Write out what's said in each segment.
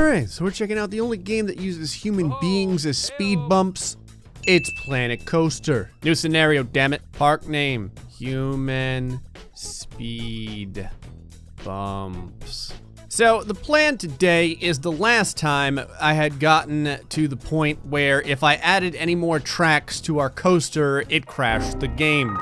Alright, so we're checking out the only game that uses human oh, beings as speed bumps. It's Planet Coaster. New scenario, damn it. Park name. Human speed bumps. So the plan today is the last time I had gotten to the point where if I added any more tracks to our coaster, it crashed the game.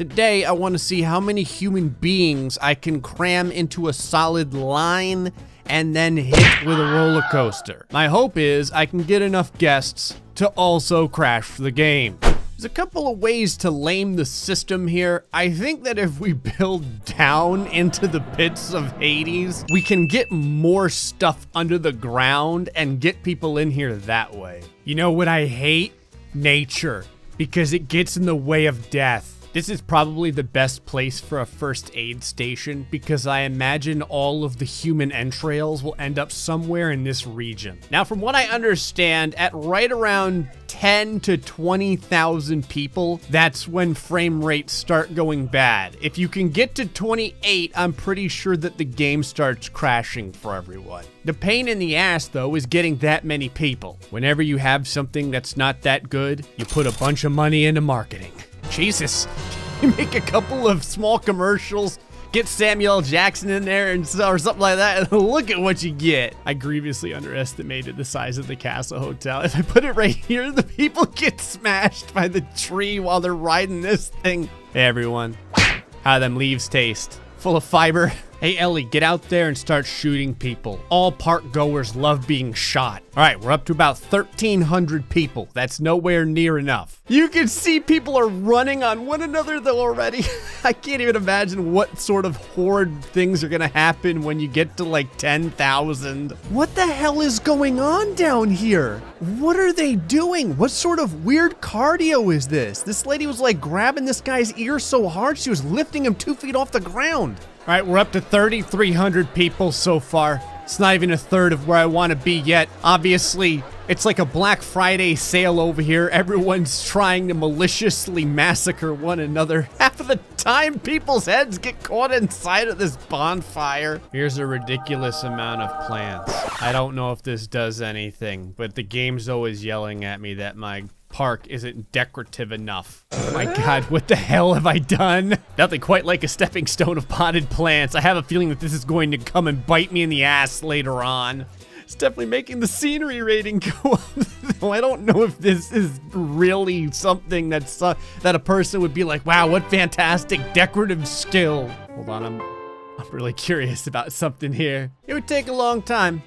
Today, I want to see how many human beings I can cram into a solid line and then hit with a roller coaster. My hope is I can get enough guests to also crash the game. There's a couple of ways to lame the system here. I think that if we build down into the pits of Hades, we can get more stuff under the ground and get people in here that way. You know what I hate? Nature, because it gets in the way of death. This is probably the best place for a first aid station because I imagine all of the human entrails will end up somewhere in this region. Now, from what I understand, at right around 10 to 20,000 people, that's when frame rates start going bad. If you can get to 28, I'm pretty sure that the game starts crashing for everyone. The pain in the ass, though, is getting that many people. Whenever you have something that's not that good, you put a bunch of money into marketing. Jesus, you make a couple of small commercials, get Samuel Jackson in there and or something like that, and look at what you get. I grievously underestimated the size of the Castle Hotel. If I put it right here, the people get smashed by the tree while they're riding this thing. Hey everyone, how them leaves taste? Full of fiber? Hey Ellie, get out there and start shooting people. All park goers love being shot. All right, we're up to about 1,300 people. That's nowhere near enough. You can see people are running on one another though already. I can't even imagine what sort of horrid things are gonna happen when you get to like 10,000. What the hell is going on down here? What are they doing? What sort of weird cardio is this? This lady was like grabbing this guy's ear so hard she was lifting him two feet off the ground. All right, we're up to 3,300 people so far. It's not even a third of where I want to be yet. Obviously, it's like a Black Friday sale over here. Everyone's trying to maliciously massacre one another. Half of the time, people's heads get caught inside of this bonfire. Here's a ridiculous amount of plants. I don't know if this does anything, but the game's always yelling at me that my park isn't decorative enough. Oh my god, what the hell have I done? Nothing quite like a stepping stone of potted plants. I have a feeling that this is going to come and bite me in the ass later on. It's definitely making the scenery rating go up. I don't know if this is really something that's uh, that a person would be like, wow, what fantastic decorative skill. Hold on, I'm, I'm really curious about something here. It would take a long time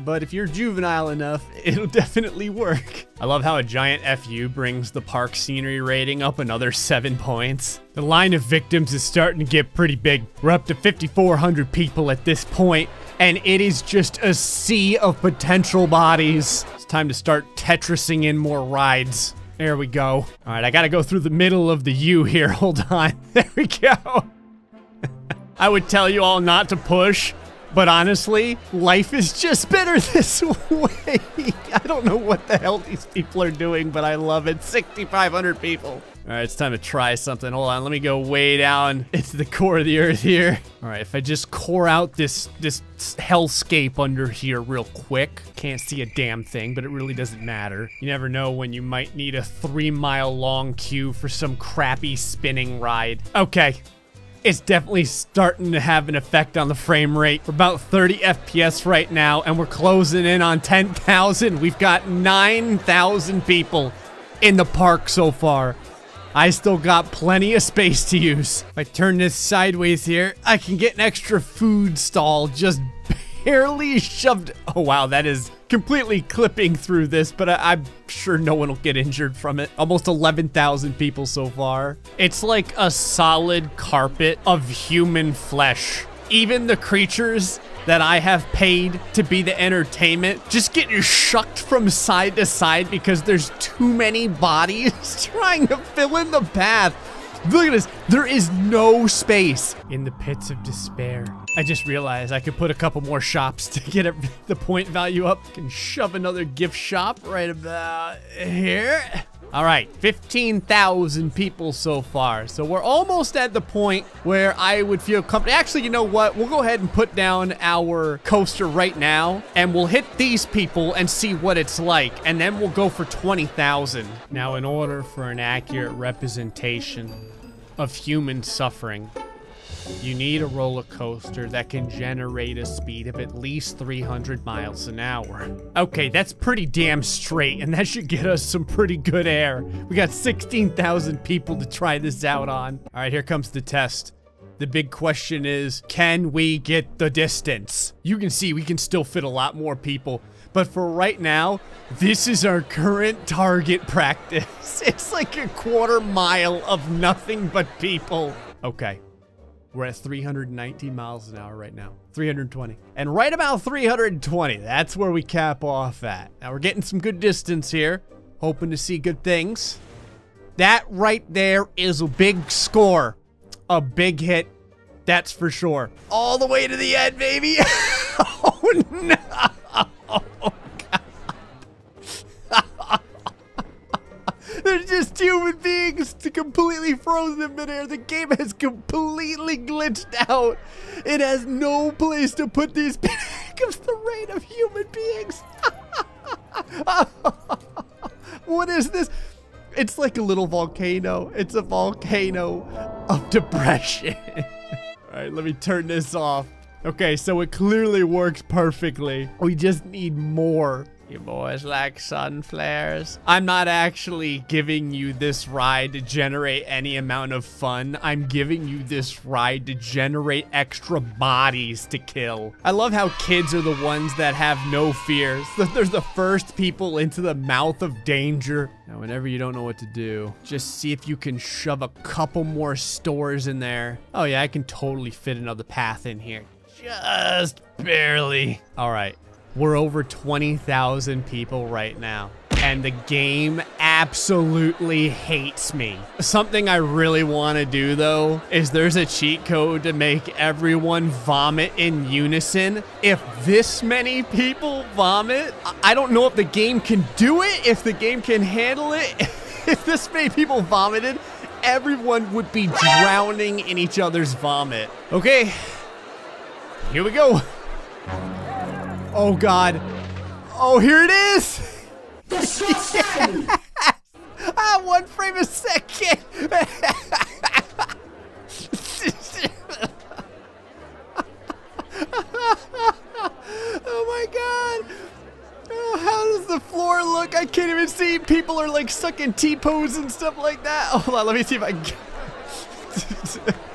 but if you're juvenile enough, it'll definitely work. I love how a giant FU brings the park scenery rating up another seven points. The line of victims is starting to get pretty big. We're up to 5,400 people at this point, and it is just a sea of potential bodies. It's time to start Tetrising in more rides. There we go. All right, I gotta go through the middle of the U here. Hold on. There we go. I would tell you all not to push, but honestly, life is just better this way. I don't know what the hell these people are doing, but I love it. 6,500 people. All right, it's time to try something. Hold on, let me go way down into the core of the earth here. All right, if I just core out this this hellscape under here real quick. Can't see a damn thing, but it really doesn't matter. You never know when you might need a three mile long queue for some crappy spinning ride. Okay, it's definitely starting to have an effect on the frame rate. We're about 30 FPS right now, and we're closing in on 10,000. We've got 9,000 people in the park so far. I still got plenty of space to use. If I turn this sideways here, I can get an extra food stall just barely shoved. Oh, wow, that is completely clipping through this, but I am sure no one will get injured from it. Almost 11,000 people so far. It's like a solid carpet of human flesh. Even the creatures that I have paid to be the entertainment just get shucked from side to side because there's too many bodies trying to fill in the path. Look at this. There is no space in the pits of despair. I just realized I could put a couple more shops to get the point value up. Can shove another gift shop right about here. All right, 15,000 people so far. So we're almost at the point where I would feel comfortable. Actually, you know what? We'll go ahead and put down our coaster right now and we'll hit these people and see what it's like. And then we'll go for 20,000. Now, in order for an accurate representation of human suffering, you need a roller coaster that can generate a speed of at least 300 miles an hour. Okay, that's pretty damn straight, and that should get us some pretty good air. We got 16,000 people to try this out on. All right, here comes the test. The big question is, can we get the distance? You can see we can still fit a lot more people. But for right now, this is our current target practice. It's like a quarter mile of nothing but people. Okay, we're at 319 miles an hour right now. 320. And right about 320, that's where we cap off at. Now we're getting some good distance here. Hoping to see good things. That right there is a big score. A big hit. That's for sure. All the way to the end, baby. oh, no. Frozen in midair. The game has completely glitched out. It has no place to put these because the rate of human beings. what is this? It's like a little volcano. It's a volcano of depression. All right, let me turn this off. Okay, so it clearly works perfectly. We just need more. You boys like sun flares? I'm not actually giving you this ride to generate any amount of fun. I'm giving you this ride to generate extra bodies to kill. I love how kids are the ones that have no fears. They're the first people into the mouth of danger. Now, whenever you don't know what to do, just see if you can shove a couple more stores in there. Oh yeah, I can totally fit another path in here. Just barely. All right. We're over 20,000 people right now. And the game absolutely hates me. Something I really want to do though is there's a cheat code to make everyone vomit in unison. If this many people vomit, I don't know if the game can do it, if the game can handle it. if this many people vomited, everyone would be drowning in each other's vomit. Okay, here we go. Oh God. Oh, here it is. yes. Ah, one frame a second. oh my God. Oh, how does the floor look? I can't even see. People are like sucking T-pose and stuff like that. Hold on, let me see if I can.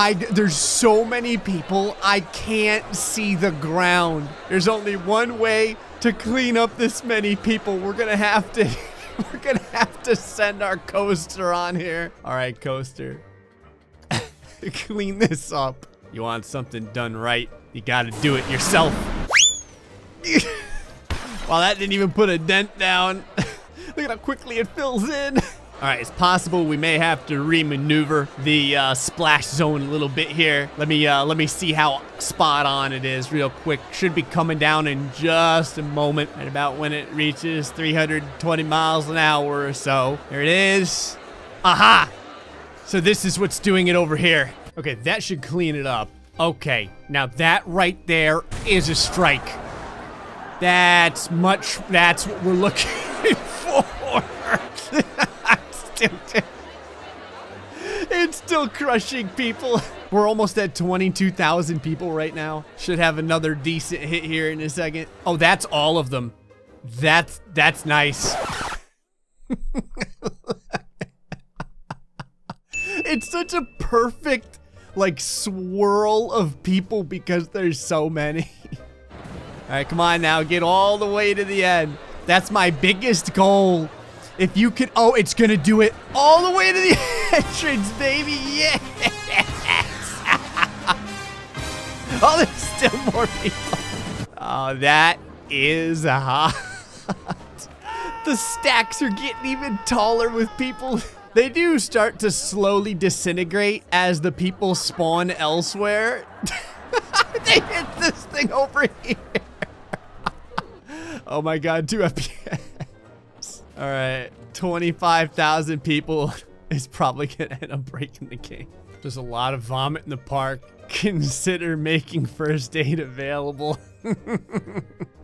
I, there's so many people, I can't see the ground. There's only one way to clean up this many people. We're gonna have to, we're gonna have to send our coaster on here. All right, coaster. clean this up. You want something done right, you gotta do it yourself. wow, that didn't even put a dent down. Look at how quickly it fills in. All right, it's possible we may have to remaneuver the uh, splash zone a little bit here. Let me uh, let me see how spot on it is real quick. Should be coming down in just a moment at about when it reaches 320 miles an hour or so. There it is. Aha! So this is what's doing it over here. Okay, that should clean it up. Okay, now that right there is a strike. That's much, that's what we're looking for. it's still crushing people. We're almost at 22,000 people right now. Should have another decent hit here in a second. Oh, that's all of them. That's, that's nice. it's such a perfect, like, swirl of people because there's so many. all right, come on now. Get all the way to the end. That's my biggest goal if you could, oh, it's gonna do it all the way to the entrance, baby. Yes. oh, there's still more people. Oh, that is hot. the stacks are getting even taller with people. They do start to slowly disintegrate as the people spawn elsewhere. they hit this thing over here. oh my god, 2 FPS. All right. 25,000 people is probably gonna end up breaking the game. There's a lot of vomit in the park. Consider making first aid available.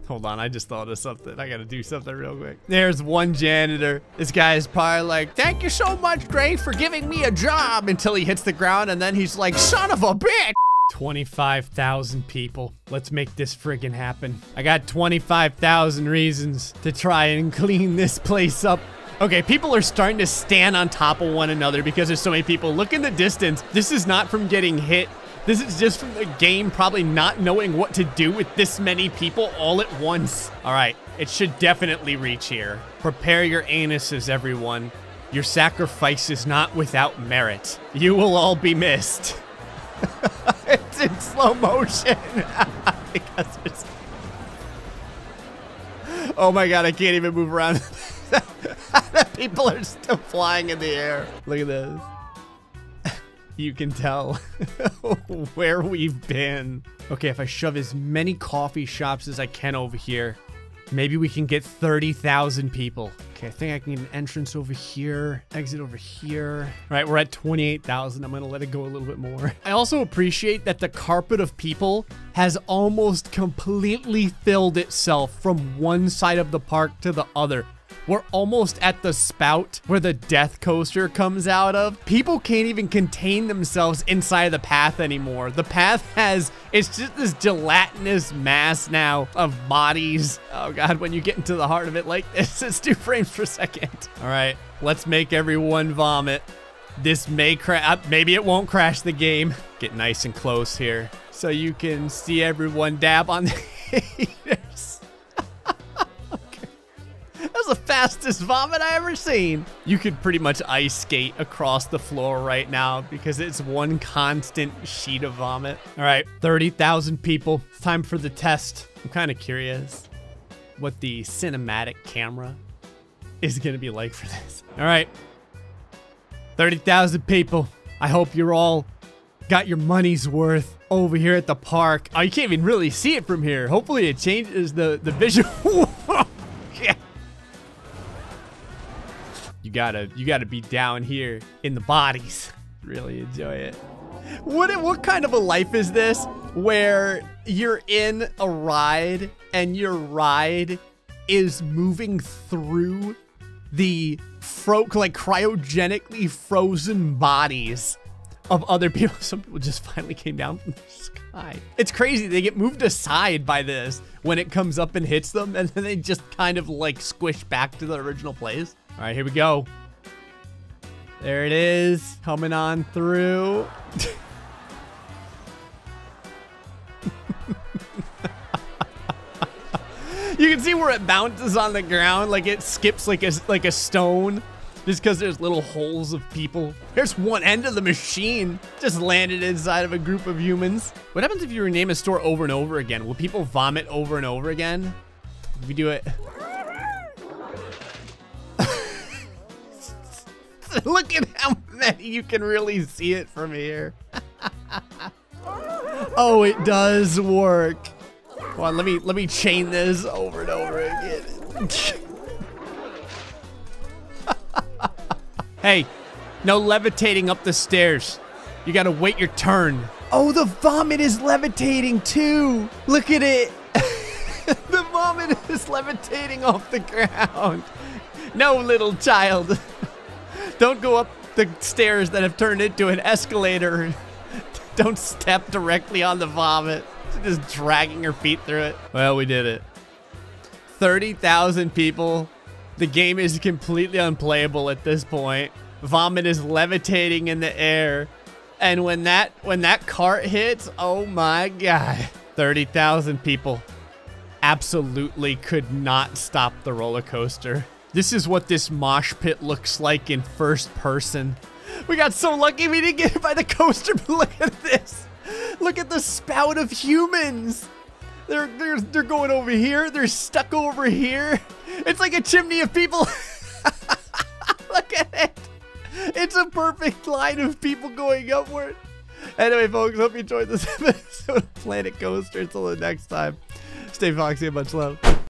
Hold on, I just thought of something. I gotta do something real quick. There's one janitor. This guy is probably like, thank you so much, Gray, for giving me a job until he hits the ground and then he's like, son of a bitch. 25,000 people. Let's make this friggin' happen. I got 25,000 reasons to try and clean this place up. Okay, people are starting to stand on top of one another because there's so many people. Look in the distance. This is not from getting hit. This is just from the game probably not knowing what to do with this many people all at once. All right, it should definitely reach here. Prepare your anuses, everyone. Your sacrifice is not without merit. You will all be missed. It's in slow motion. Oh my god, I can't even move around. People are still flying in the air. Look at this you can tell where we've been. Okay, if I shove as many coffee shops as I can over here, maybe we can get 30,000 people. Okay, I think I can get an entrance over here, exit over here. All right, we're at 28,000. I'm gonna let it go a little bit more. I also appreciate that the carpet of people has almost completely filled itself from one side of the park to the other. We're almost at the spout where the death coaster comes out of. People can't even contain themselves inside the path anymore. The path has, it's just this gelatinous mass now of bodies. Oh God, when you get into the heart of it like this, it's two frames per second. All right, let's make everyone vomit. This may crash, uh, maybe it won't crash the game. Get nice and close here so you can see everyone dab on the was the fastest vomit I ever seen. You could pretty much ice skate across the floor right now because it's one constant sheet of vomit. All right, 30,000 people. It's time for the test. I'm kind of curious what the cinematic camera is going to be like for this. All right, 30,000 people. I hope you're all got your money's worth over here at the park. Oh, you can't even really see it from here. Hopefully it changes the, the visual. gotta you gotta be down here in the bodies. Really enjoy it. What what kind of a life is this where you're in a ride and your ride is moving through the fro like cryogenically frozen bodies of other people. Some people just finally came down from the sky. It's crazy. They get moved aside by this when it comes up and hits them, and then they just kind of like squish back to the original place. All right, here we go. There it is, coming on through. you can see where it bounces on the ground, like it skips like a, like a stone, just because there's little holes of people. There's one end of the machine just landed inside of a group of humans. What happens if you rename a store over and over again? Will people vomit over and over again? If we do it Look at how many you can really see it from here. oh, it does work. Come on, let me let me chain this over and over again. hey, no levitating up the stairs. You gotta wait your turn. Oh, the vomit is levitating too. Look at it. the vomit is levitating off the ground. No, little child. Don't go up the stairs that have turned into an escalator. Don't step directly on the vomit. Just dragging your feet through it. Well, we did it. 30,000 people. The game is completely unplayable at this point. Vomit is levitating in the air. And when that when that cart hits, oh my god. 30,000 people absolutely could not stop the roller coaster. This is what this mosh pit looks like in first person. We got so lucky we didn't get hit by the coaster, but look at this. Look at the spout of humans. They're, they're, they're going over here. They're stuck over here. It's like a chimney of people. look at it. It's a perfect line of people going upward. Anyway, folks, hope you enjoyed this episode of Planet Coaster. Until the next time, stay foxy and much love.